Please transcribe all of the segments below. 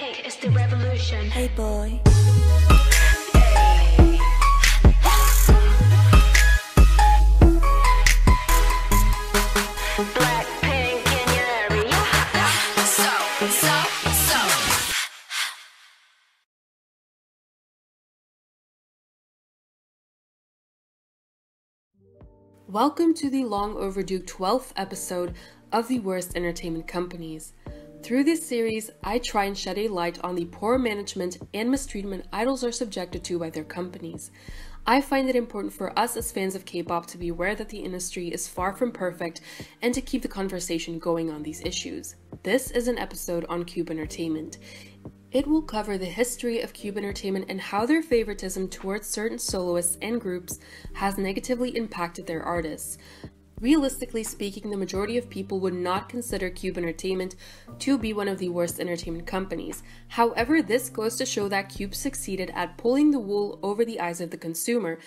Blackpink is the revolution. Hey boy. Blackpink in your area. So, so, so. Welcome to the long overdue 12th episode of The Worst Entertainment Companies. Through this series, I try and shed a light on the poor management and mistreatment idols are subjected to by their companies. I find it important for us as fans of K pop to be aware that the industry is far from perfect and to keep the conversation going on these issues. This is an episode on Cube Entertainment. It will cover the history of Cube Entertainment and how their favoritism towards certain soloists and groups has negatively impacted their artists. Realistically speaking, the majority of people would not consider Cube Entertainment to be one of the worst entertainment companies. However, this goes to show that Cube succeeded at pulling the wool over the eyes of the consumer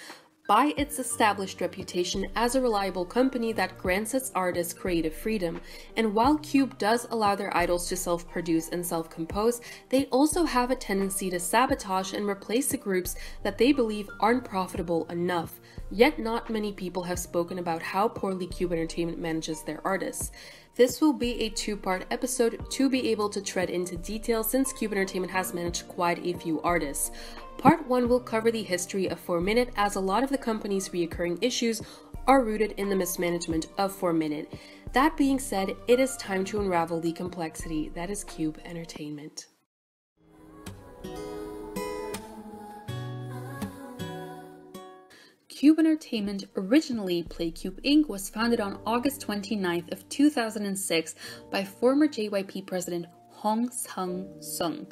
by its established reputation as a reliable company that grants its artists creative freedom. And while Cube does allow their idols to self produce and self compose, they also have a tendency to sabotage and replace the groups that they believe aren't profitable enough. Yet, not many people have spoken about how poorly Cube Entertainment manages their artists. This will be a two part episode to be able to tread into detail since Cube Entertainment has managed quite a few artists. Part 1 will cover the history of 4 Minute as a lot of the company's reoccurring issues are rooted in the mismanagement of 4 Minute. That being said, it is time to unravel the complexity that is Cube Entertainment. Cube Entertainment, originally Playcube Inc., was founded on August 29th of 2006 by former JYP president Hong Sang-sung.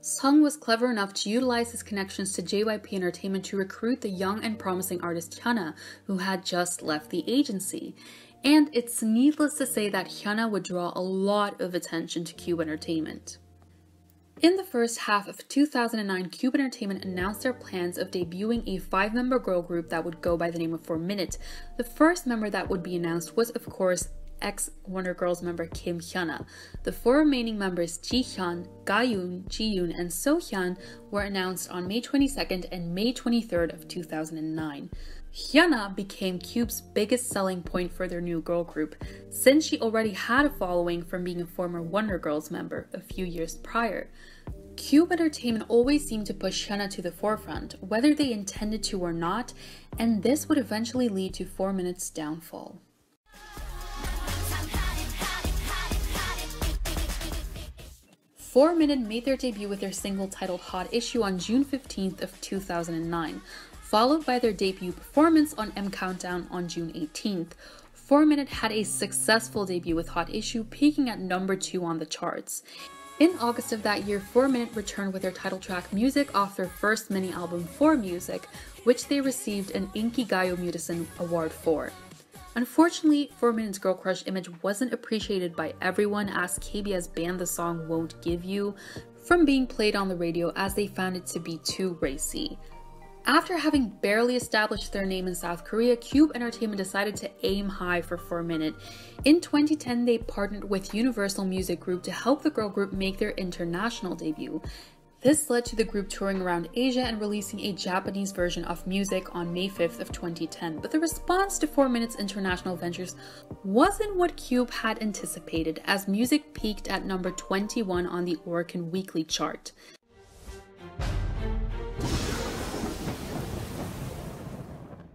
Sung was clever enough to utilize his connections to JYP Entertainment to recruit the young and promising artist Hyuna, who had just left the agency. And it's needless to say that Hyuna would draw a lot of attention to Cube Entertainment. In the first half of 2009, Cube Entertainment announced their plans of debuting a five member girl group that would go by the name of 4 Minute. The first member that would be announced was, of course, ex Wonder Girls member Kim Hyuna. The four remaining members, Ji Hyun, Gayoon, Ji Yoon, and So Hyun, were announced on May 22nd and May 23rd of 2009. Hyuna became Cube's biggest selling point for their new girl group, since she already had a following from being a former Wonder Girls member a few years prior. Cube Entertainment always seemed to push Hyuna to the forefront, whether they intended to or not, and this would eventually lead to 4 Minutes' downfall. 4 Minute made their debut with their single titled Hot Issue on June 15th of 2009, followed by their debut performance on M Countdown on June 18th. 4 Minute had a successful debut with Hot Issue, peaking at number 2 on the charts. In August of that year, 4 Minute returned with their title track Music off their first mini album 4 Music, which they received an Inkigayo Mutizen Award for. Unfortunately, 4 Minute's girl crush image wasn't appreciated by everyone as KBS banned the song Won't Give You from being played on the radio as they found it to be too racy. After having barely established their name in South Korea, Cube Entertainment decided to aim high for 4 Minute. In 2010, they partnered with Universal Music Group to help the girl group make their international debut. This led to the group touring around Asia and releasing a Japanese version of Music on May 5th of 2010. But the response to 4 Minutes international ventures wasn't what Cube had anticipated as Music peaked at number 21 on the Oricon Weekly chart.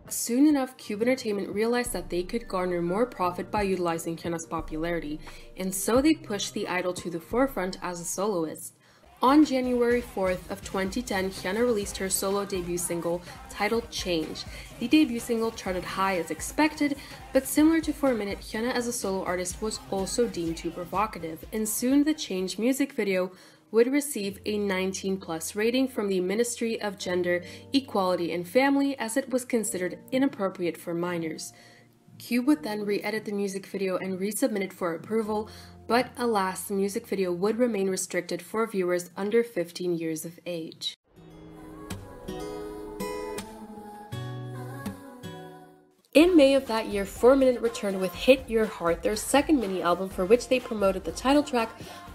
Soon enough, Cube Entertainment realized that they could garner more profit by utilizing Hyuna's popularity, and so they pushed the idol to the forefront as a soloist. On January 4th of 2010, Hyuna released her solo debut single titled Change. The debut single charted high as expected, but similar to 4 Minute, Hyuna as a solo artist was also deemed too provocative, and soon the Change music video would receive a 19 plus rating from the Ministry of Gender, Equality and Family as it was considered inappropriate for minors. Cube would then re edit the music video and resubmit it for approval, but alas, the music video would remain restricted for viewers under 15 years of age. In May of that year, 4 Minute returned with Hit Your Heart, their second mini album, for which they promoted the title track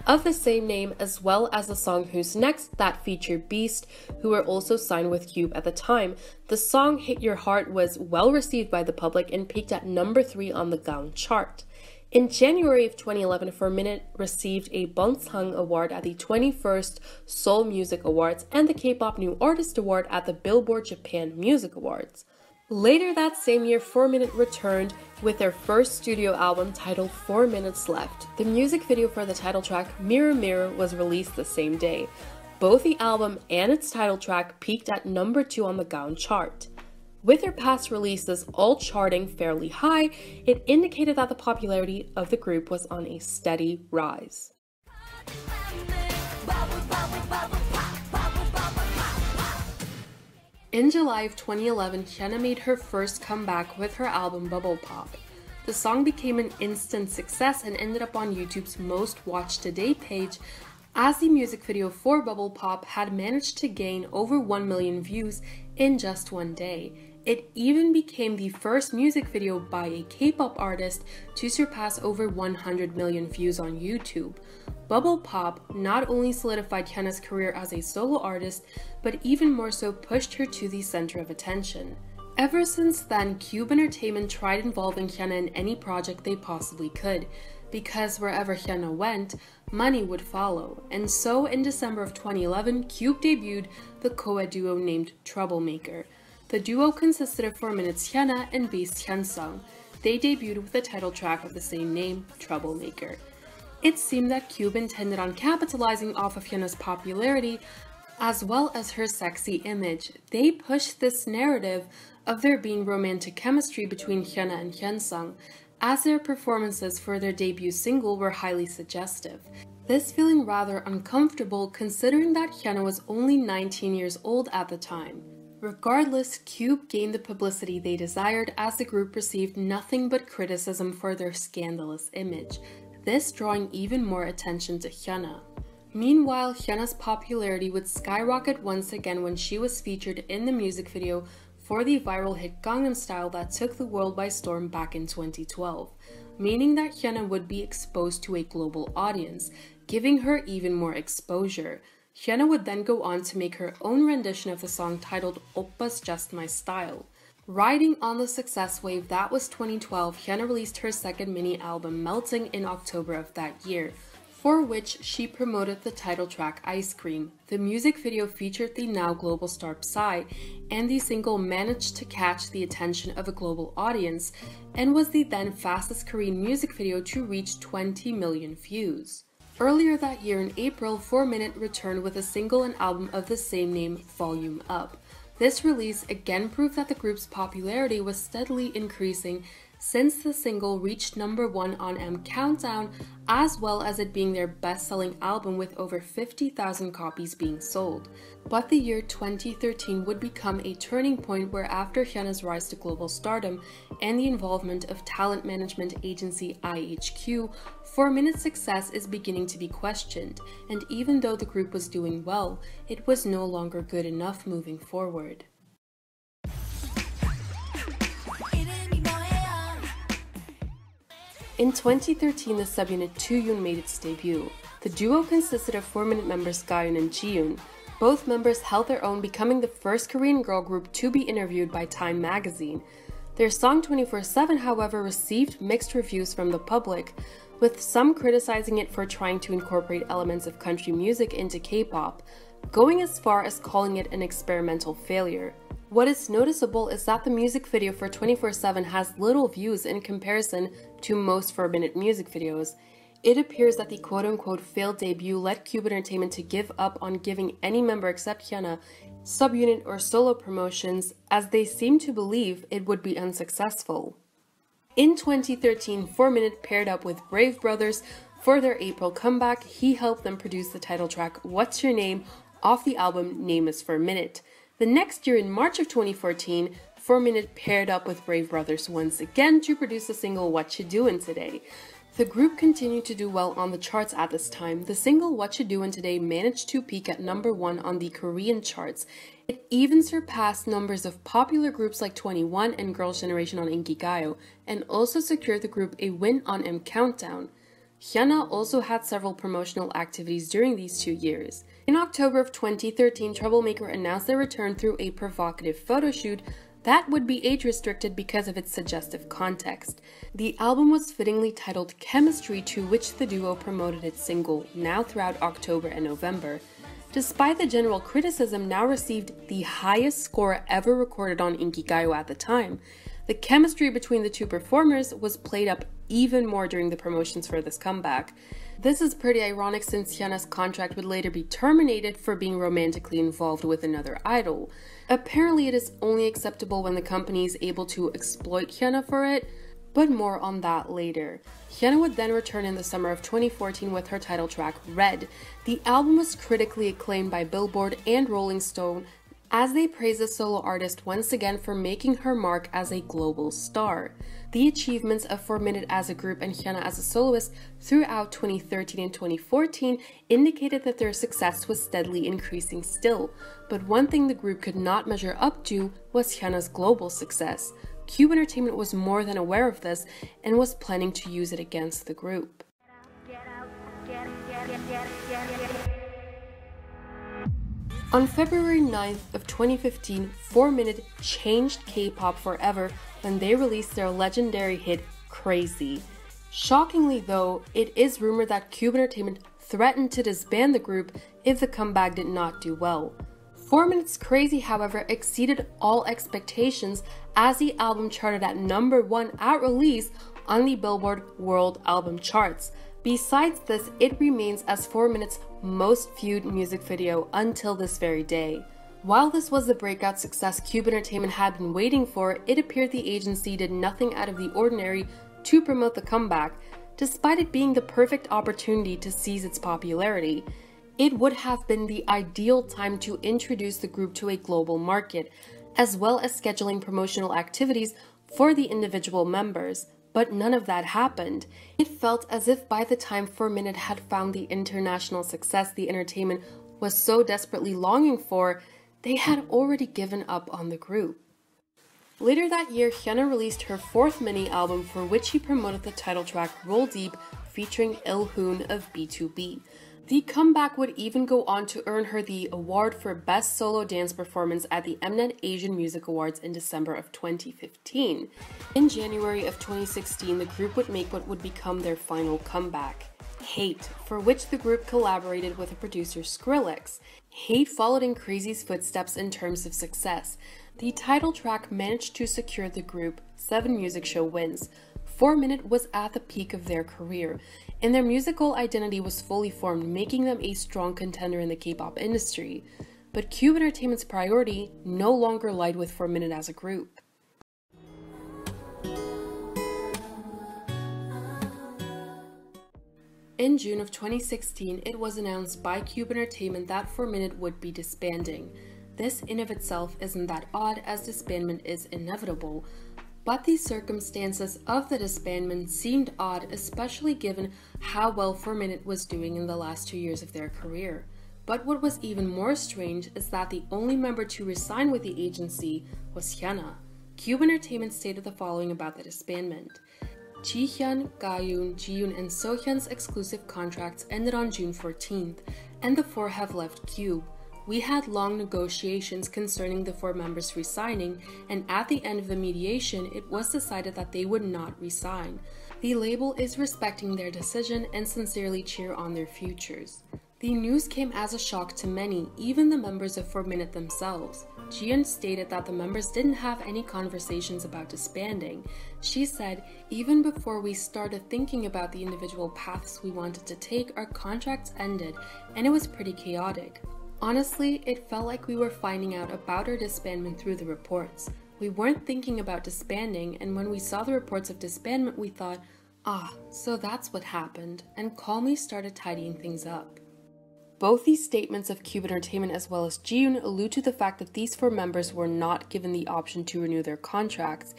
of the same name, as well as the song Who's Next that featured Beast, who were also signed with Cube at the time. The song Hit Your Heart was well received by the public and peaked at number 3 on the Gaon chart. In January of 2011, 4 Minute received a Bonsang Award at the 21st Seoul Music Awards and the K-pop New Artist Award at the Billboard Japan Music Awards. Later that same year, 4 Minute returned with their first studio album titled 4 Minutes Left. The music video for the title track, Mirror Mirror, was released the same day. Both the album and its title track peaked at number 2 on the Gaon chart. With their past releases all charting fairly high, it indicated that the popularity of the group was on a steady rise. In July of 2011, Hyuna made her first comeback with her album Bubble Pop. The song became an instant success and ended up on YouTube's most watched today page as the music video for Bubble Pop had managed to gain over 1 million views in just one day. It even became the first music video by a K-pop artist to surpass over 100 million views on YouTube. Bubble Pop not only solidified Hyuna's career as a solo artist, but even more so pushed her to the center of attention. Ever since then, Cube Entertainment tried involving Hyuna in any project they possibly could, because wherever Hyuna went, money would follow. And so in December of 2011, Cube debuted the co-ed duo named Troublemaker. The duo consisted of 4 Minutes Hyuna and Beast Hyunseung. They debuted with the title track of the same name, Troublemaker. It seemed that Cube intended on capitalizing off of Hyuna's popularity as well as her sexy image. They pushed this narrative of there being romantic chemistry between Hyuna and Hyunseung, as their performances for their debut single were highly suggestive. This feeling rather uncomfortable considering that Hyuna was only 19 years old at the time. Regardless, Cube gained the publicity they desired as the group received nothing but criticism for their scandalous image, this drawing even more attention to Hyuna. Meanwhile, Hyuna's popularity would skyrocket once again when she was featured in the music video for the viral hit Gangnam Style that took the world by storm back in 2012, meaning that Hyuna would be exposed to a global audience, giving her even more exposure. Hyuna would then go on to make her own rendition of the song titled Oppa's Just My Style. Riding on the success wave that was 2012, Hyuna released her second mini album Melting in October of that year, for which she promoted the title track Ice Cream. The music video featured the now global star Psy, and the single managed to catch the attention of a global audience and was the then fastest Korean music video to reach 20 million views. Earlier that year in April, 4 Minute returned with a single and album of the same name, Volume Up. This release again proved that the group's popularity was steadily increasing since the single reached number one on M Countdown, as well as it being their best selling album with over 50,000 copies being sold. But the year 2013 would become a turning point where, after Hyuna's rise to global stardom and the involvement of talent management agency IHQ, 4 Minute success is beginning to be questioned, and even though the group was doing well, it was no longer good enough moving forward. In 2013, the subunit 2yoon made its debut. The duo consisted of 4 Minute members Gayoon and Jiyoon. Both members held their own, becoming the first Korean girl group to be interviewed by Time magazine. Their song 24 7, however, received mixed reviews from the public, with some criticizing it for trying to incorporate elements of country music into K pop, going as far as calling it an experimental failure. What is noticeable is that the music video for 24 7 has little views in comparison to most 4 minute music videos. It appears that the quote unquote failed debut led Cube Entertainment to give up on giving any member except Hyuna subunit or solo promotions as they seem to believe it would be unsuccessful. In 2013, 4 Minute paired up with Brave Brothers for their April comeback. He helped them produce the title track What's Your Name off the album Name is for a Minute. The next year, in March of 2014, 4 Minute paired up with Brave Brothers once again to produce the single What You Doin' Today. The group continued to do well on the charts at this time. The single What You Doin' Today managed to peak at number one on the Korean charts. It even surpassed numbers of popular groups like 2NE1 and Girls' Generation on Inkigayo, and also secured the group a win on M Countdown. Hyuna also had several promotional activities during these two years. In October of 2013, Troublemaker announced their return through a provocative photo shoot that would be age restricted because of its suggestive context. The album was fittingly titled Chemistry, to which the duo promoted its single now throughout October and November. Despite the general criticism, now received the highest score ever recorded on Inkigayo at the time. The chemistry between the two performers was played up even more during the promotions for this comeback. This is pretty ironic since Hyuna's contract would later be terminated for being romantically involved with another idol. Apparently, it is only acceptable when the company is able to exploit Hyuna for it, but more on that later. Hyuna would then return in the summer of 2014 with her title track Red. The album was critically acclaimed by Billboard and Rolling Stone as they praise the solo artist once again for making her mark as a global star. The achievements of 4 Minute as a group and Hyuna as a soloist throughout 2013 and 2014 indicated that their success was steadily increasing still, but one thing the group could not measure up to was Hyuna's global success. Cube Entertainment was more than aware of this and was planning to use it against the group. On February 9th of 2015, 4 Minute changed K-pop forever when they released their legendary hit Crazy. Shockingly though, it is rumored that Cube Entertainment threatened to disband the group if the comeback did not do well. 4 Minutes Crazy, however, exceeded all expectations as the album charted at number 1 at release on the Billboard World Album Charts. Besides this, it remains as 4 Minutes' most viewed music video until this very day. While this was the breakout success Cube Entertainment had been waiting for, it appeared the agency did nothing out of the ordinary to promote the comeback, despite it being the perfect opportunity to seize its popularity. It would have been the ideal time to introduce the group to a global market, as well as scheduling promotional activities for the individual members but none of that happened. It felt as if by the time 4 Minute had found the international success the entertainment was so desperately longing for, they had already given up on the group. Later that year, Hyuna released her fourth mini album for which she promoted the title track Roll Deep featuring Il-hoon of BTOB. The comeback would even go on to earn her the award for Best Solo Dance Performance at the Mnet Asian Music Awards in December of 2015. In January of 2016, the group would make what would become their final comeback. Hate, for which the group collaborated with the producer Skrillex. Hate followed in Crazy's footsteps in terms of success. The title track managed to secure the group seven music show wins. 4 Minute was at the peak of their career, and their musical identity was fully formed, making them a strong contender in the K pop industry. But Cube Entertainment's priority no longer lied with 4 Minute as a group. In June of 2016, it was announced by Cube Entertainment that 4 Minute would be disbanding. This in of itself isn't that odd as disbandment is inevitable, but the circumstances of the disbandment seemed odd, especially given how well 4 Minute was doing in the last two years of their career. But what was even more strange is that the only member to resign with the agency was Hyuna. Cube Entertainment stated the following about the disbandment. Jihyun, Gayoon, Jiyoon, and Sohyun's exclusive contracts ended on June 14th, and the four have left Cube. We had long negotiations concerning the four members resigning, and at the end of the mediation, it was decided that they would not resign. The label is respecting their decision and sincerely cheer on their futures. The news came as a shock to many, even the members of 4 Minute themselves. Jiyoon stated that the members didn't have any conversations about disbanding. She said, Even before we started thinking about the individual paths we wanted to take, our contracts ended, and it was pretty chaotic. Honestly, it felt like we were finding out about our disbandment through the reports. We weren't thinking about disbanding, and when we saw the reports of disbandment, we thought, ah, so that's what happened, and calmly started tidying things up. Both these statements of Cube Entertainment as well as Jiyoon allude to the fact that these four members were not given the option to renew their contracts,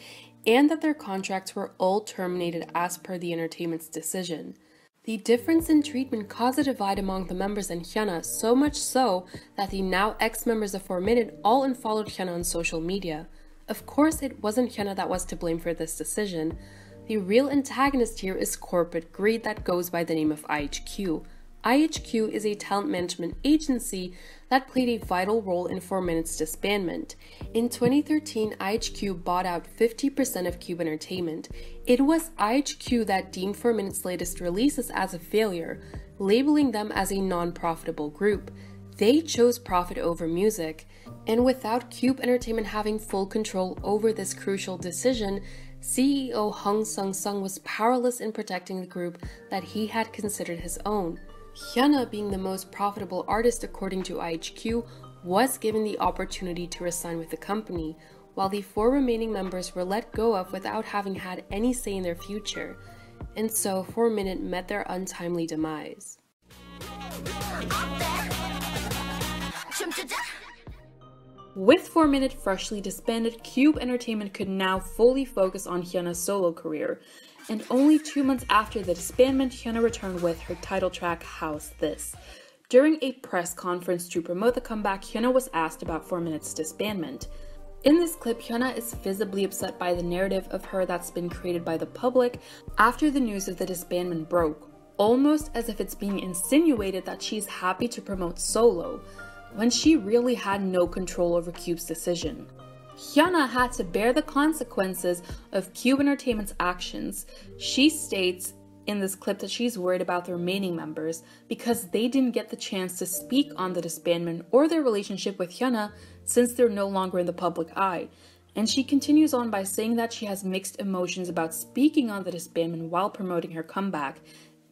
and that their contracts were all terminated as per the entertainment's decision. The difference in treatment caused a divide among the members and Hyuna, so much so that the now ex members of 4 Minute all unfollowed Hyuna on social media. Of course, it wasn't Hyuna that was to blame for this decision. The real antagonist here is corporate greed that goes by the name of IHQ. IHQ is a talent management agency that played a vital role in 4 Minute's disbandment. In 2013, IHQ bought out 50% of Cube Entertainment. It was IHQ that deemed 4 Minute's latest releases as a failure, labeling them as a non profitable group. They chose profit over music. And without Cube Entertainment having full control over this crucial decision, CEO Hong Sung Sung was powerless in protecting the group that he had considered his own. Hyuna, being the most profitable artist according to IHQ, was given the opportunity to resign with the company, while the four remaining members were let go of without having had any say in their future. And so, 4 Minute met their untimely demise. With 4 Minute freshly disbanded, Cube Entertainment could now fully focus on Hyuna's solo career, and only two months after the disbandment, Hyuna returned with her title track, How's This? During a press conference to promote the comeback, Hyuna was asked about 4 Minute's disbandment. In this clip, Hyuna is visibly upset by the narrative of her that's been created by the public after the news of the disbandment broke, almost as if it's being insinuated that she's happy to promote solo, when she really had no control over Cube's decision. Hyuna had to bear the consequences of Cube Entertainment's actions. She states in this clip that she's worried about the remaining members because they didn't get the chance to speak on the disbandment or their relationship with Hyuna since they're no longer in the public eye. And she continues on by saying that she has mixed emotions about speaking on the disbandment while promoting her comeback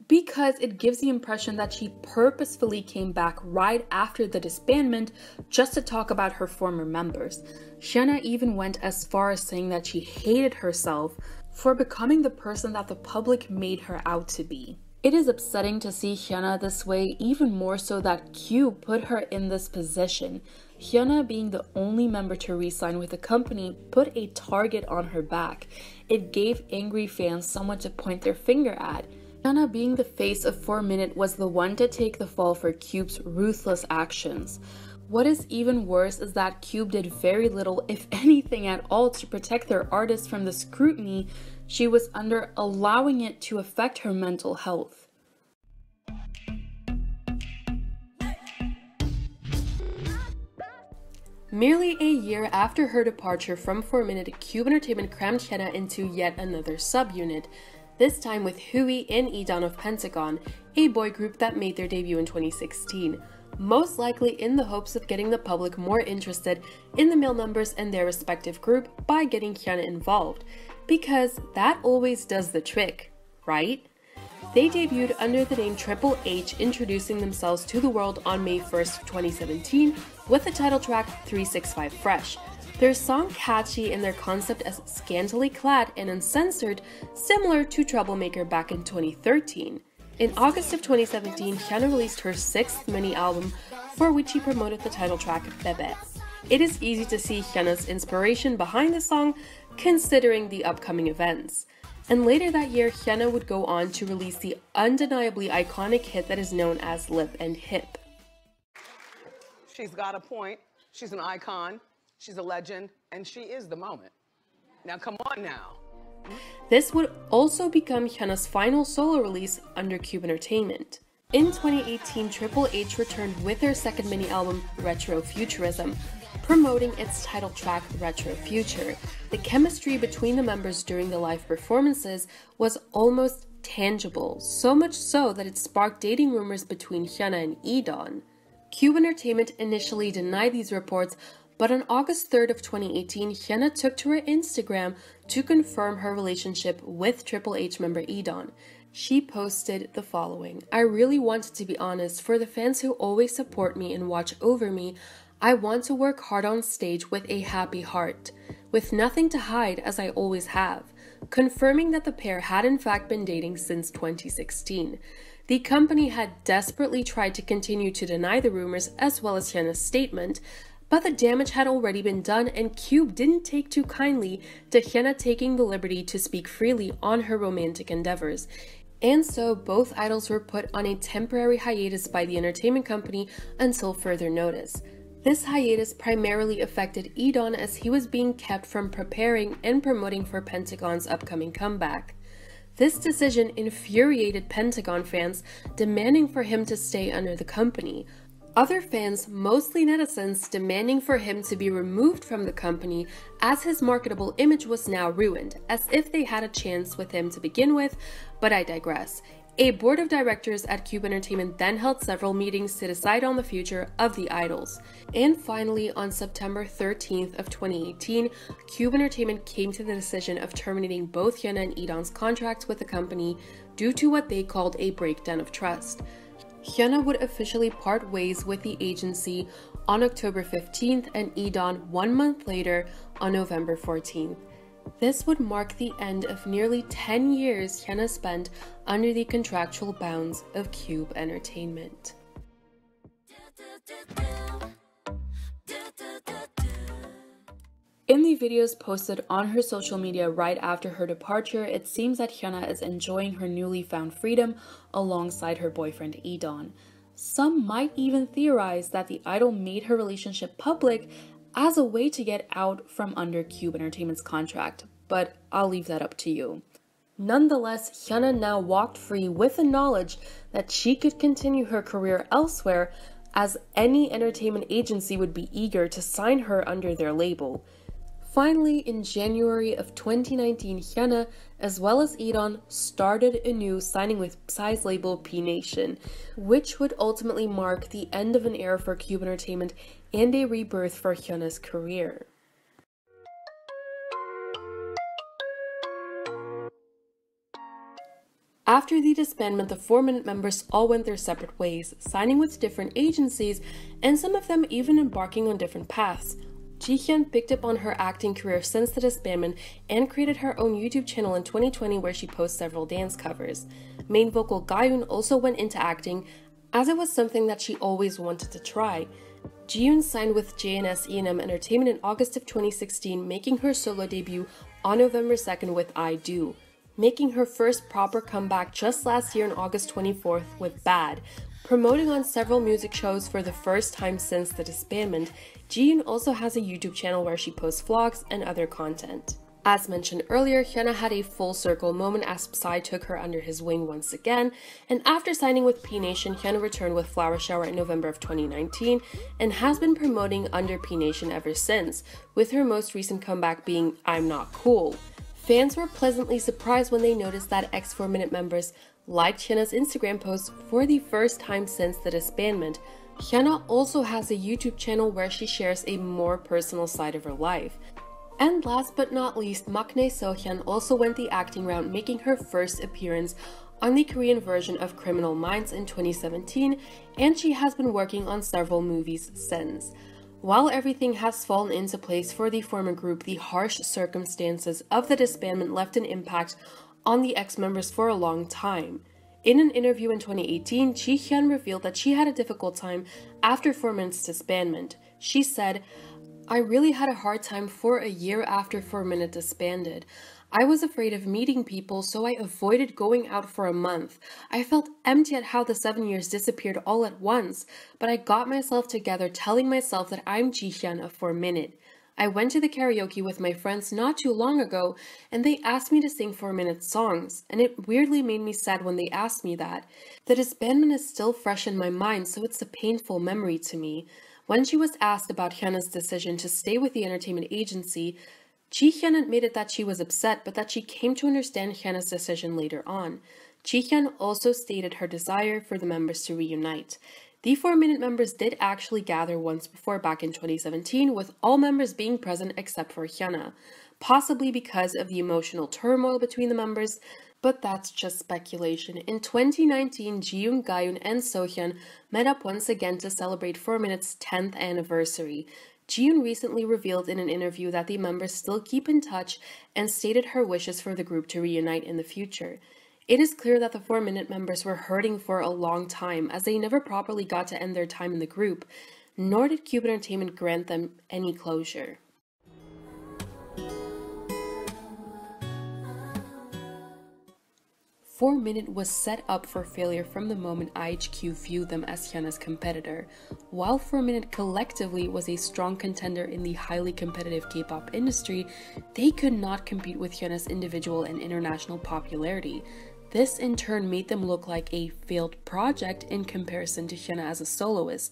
because it gives the impression that she purposefully came back right after the disbandment just to talk about her former members. Hyuna even went as far as saying that she hated herself for becoming the person that the public made her out to be. It is upsetting to see Hyuna this way, even more so that Cube put her in this position. Hyuna, being the only member to resign with the company, put a target on her back. It gave angry fans someone to point their finger at. Hyuna, being the face of 4 Minute, was the one to take the fall for Cube's ruthless actions. What is even worse is that Cube did very little, if anything at all, to protect their artist from the scrutiny she was under, allowing it to affect her mental health. Merely a year after her departure from 4 Minute, Cube Entertainment crammed Hyuna into yet another subunit, this time with Hui and E'Dawn of Pentagon, a boy group that made their debut in 2016, most likely in the hopes of getting the public more interested in the male members and their respective group by getting Hyuna involved, because that always does the trick, right? They debuted under the name Triple H, introducing themselves to the world on May 1st, 2017, with the title track 365 Fresh. Their song catchy and their concept as scantily clad and uncensored, similar to Troublemaker back in 2013. In August of 2017, Hyuna released her sixth mini album, for which she promoted the title track Babe. It is easy to see Hyuna's inspiration behind the song, considering the upcoming events. And later that year, Hyuna would go on to release the undeniably iconic hit that is known as Lip and Hip. She's got a point. She's an icon. She's a legend. And she is the moment. Now, come on now. This would also become Hyuna's final solo release under Cube Entertainment. In 2018, Triple H returned with their second mini album, Retro Futurism, promoting its title track, Retro Future. The chemistry between the members during the live performances was almost tangible, so much so that it sparked dating rumors between Hyuna and E'Dawn. Cube Entertainment initially denied these reports, but on August 3rd of 2018, Hyuna took to her Instagram to confirm her relationship with Triple H member E'Dawn. She posted the following I really wanted to be honest. For the fans who always support me and watch over me, I want to work hard on stage with a happy heart, with nothing to hide as I always have, confirming that the pair had in fact been dating since 2016. The company had desperately tried to continue to deny the rumors as well as Hyuna's statement, But the damage had already been done, and Cube didn't take too kindly to Hyuna taking the liberty to speak freely on her romantic endeavors. And so both idols were put on a temporary hiatus by the entertainment company until further notice. This hiatus primarily affected E'Dawn as he was being kept from preparing and promoting for Pentagon's upcoming comeback. This decision infuriated Pentagon fans, demanding for him to stay under the company. Other fans, mostly netizens, demanding for him to be removed from the company as his marketable image was now ruined, as if they had a chance with him to begin with, but I digress. A board of directors at Cube Entertainment then held several meetings to decide on the future of the idols. And finally, on September 13th of 2018, Cube Entertainment came to the decision of terminating both Hyuna and E'Dawn's contracts with the company due to what they called a breakdown of trust. Hyuna would officially part ways with the agency on October 15th and E'Dawn one month later on November 14th. This would mark the end of nearly 10 years Hyuna spent under the contractual bounds of Cube Entertainment. In the videos posted on her social media right after her departure, it seems that Hyuna is enjoying her newly found freedom alongside her boyfriend E'Dawn. Some might even theorize that the idol made her relationship public as a way to get out from under Cube Entertainment's contract, but I'll leave that up to you. Nonetheless, Hyuna now walked free with the knowledge that she could continue her career elsewhere as any entertainment agency would be eager to sign her under their label. Finally, in January of 2019, Hyuna, as well as E'Dawn, started anew signing with Psy's label P Nation, which would ultimately mark the end of an era for Cube Entertainment and a rebirth for Hyuna's career. After the disbandment, the four minute members all went their separate ways, signing with different agencies, and some of them even embarking on different paths. Jihyun picked up on her acting career since the disbandment and created her own YouTube channel in 2020 where she posts several dance covers. Main vocal Gayoon also went into acting as it was something that she always wanted to try. Jiyoon signed with JNS E&M Entertainment in August of 2016, making her solo debut on November 2nd with I Do, making her first proper comeback just last year on August 24th with Bad, promoting on several music shows for the first time since the disbandment. Jiyoon also has a YouTube channel where she posts vlogs and other content. As mentioned earlier, Hyuna had a full circle moment as Psy took her under his wing once again, and after signing with P Nation, Hyuna returned with Flower Shower in November of 2019 and has been promoting under P Nation ever since, with her most recent comeback being I'm Not Cool. Fans were pleasantly surprised when they noticed that X4 Minute members liked Hyuna's Instagram post for the first time since the disbandment. Hyuna also has a YouTube channel where she shares a more personal side of her life. And last but not least, Maknae Sohyun also went the acting route, making her first appearance on the Korean version of Criminal Minds in 2017, and she has been working on several movies since. While everything has fallen into place for the former group, the harsh circumstances of the disbandment left an impact on the ex members for a long time. In an interview in 2018, Ji Hyun revealed that she had a difficult time after 4 Minutes disbandment. She said, I really had a hard time for a year after 4 Minute disbanded. I was afraid of meeting people, so I avoided going out for a month. I felt empty at how the seven years disappeared all at once, but I got myself together telling myself that I'm Jihyun of 4 Minute. I went to the karaoke with my friends not too long ago, and they asked me to sing 4 Minute songs, and it weirdly made me sad when they asked me that. The disbandment is still fresh in my mind, so it's a painful memory to me. When she was asked about Hyuna's decision to stay with the entertainment agency, Ji Hyun admitted that she was upset, but that she came to understand Hyuna's decision later on. Ji Hyun also stated her desire for the members to reunite. The 4 Minute members did actually gather once before back in 2017, with all members being present except for Hyuna, possibly because of the emotional turmoil between the members, but that's just speculation. In 2019, Jiyoon, Gayoon, and Sohyun met up once again to celebrate 4 Minute's 10th anniversary. Jiyoon recently revealed in an interview that the members still keep in touch and stated her wishes for the group to reunite in the future. It is clear that the Four Minute members were hurting for a long time as they never properly got to end their time in the group, nor did Cube Entertainment grant them any closure. Four Minute was set up for failure from the moment IHQ viewed them as Hyuna's competitor. While Four Minute collectively was a strong contender in the highly competitive K-pop industry, they could not compete with Hyuna's individual and international popularity. This in turn made them look like a failed project in comparison to Hyuna as a soloist,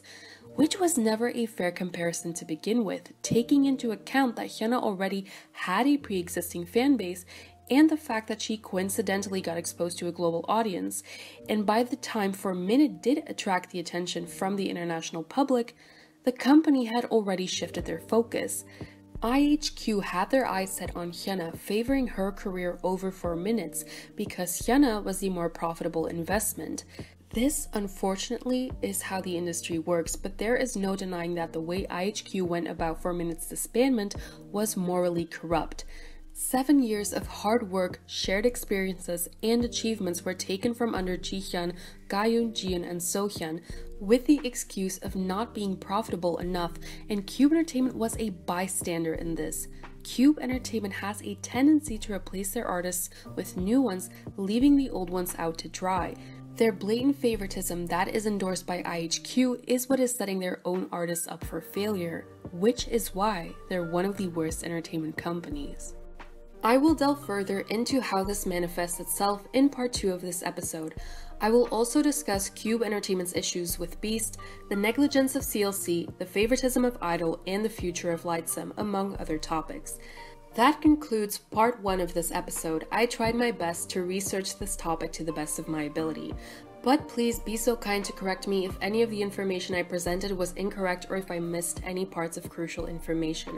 which was never a fair comparison to begin with, taking into account that Hyuna already had a pre existing fan base and the fact that she coincidentally got exposed to a global audience, and by the time For a Minute did attract the attention from the international public, the company had already shifted their focus. IHQ had their eyes set on Hyuna, favoring her career over 4 Minutes because Hyuna was the more profitable investment. This, unfortunately, is how the industry works, but there is no denying that the way IHQ went about 4 Minutes' disbandment was morally corrupt. Seven years of hard work, shared experiences, and achievements were taken from under Ji Hyun, Gayoon Jiyoon, and So Hyun, with the excuse of not being profitable enough, and Cube Entertainment was a bystander in this. Cube Entertainment has a tendency to replace their artists with new ones, leaving the old ones out to dry. Their blatant favoritism that is endorsed by IHQ is what is setting their own artists up for failure, which is why they're one of the worst entertainment companies. I will delve further into how this manifests itself in part 2 of this episode. I will also discuss Cube Entertainment's issues with Beast, the negligence of CLC, the favoritism of Idol, and the future of Lightsum, among other topics. That concludes part one of this episode. I tried my best to research this topic to the best of my ability. But please be so kind to correct me if any of the information I presented was incorrect or if I missed any parts of crucial information.